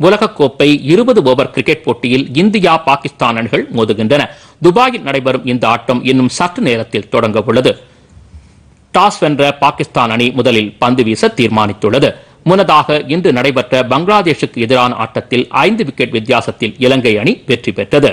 உலகக்கோப்பை இருபது over cricket போட்டியில் இந்தியா பாகிஸ்தான் அணிகள் மோதுகின்றன. துபாயில் நடைபெறும் இந்த ஆட்டம் இன்னும் சற்று நேரத்தில் தொடங்க உள்ளது. டாஸ் வென்ற பாகிஸ்தான் அணி முதலில் பந்து வீச தீர்மானித்துள்ளது. முன்னதாக இன்று நடைபெற்ற பங்களாதேஷுக்கு எதிரான ஆட்டத்தில் ஐந்து விக்கெட் வித்தியாசத்தில் இலங்கை அணி வெற்றி பெற்றது.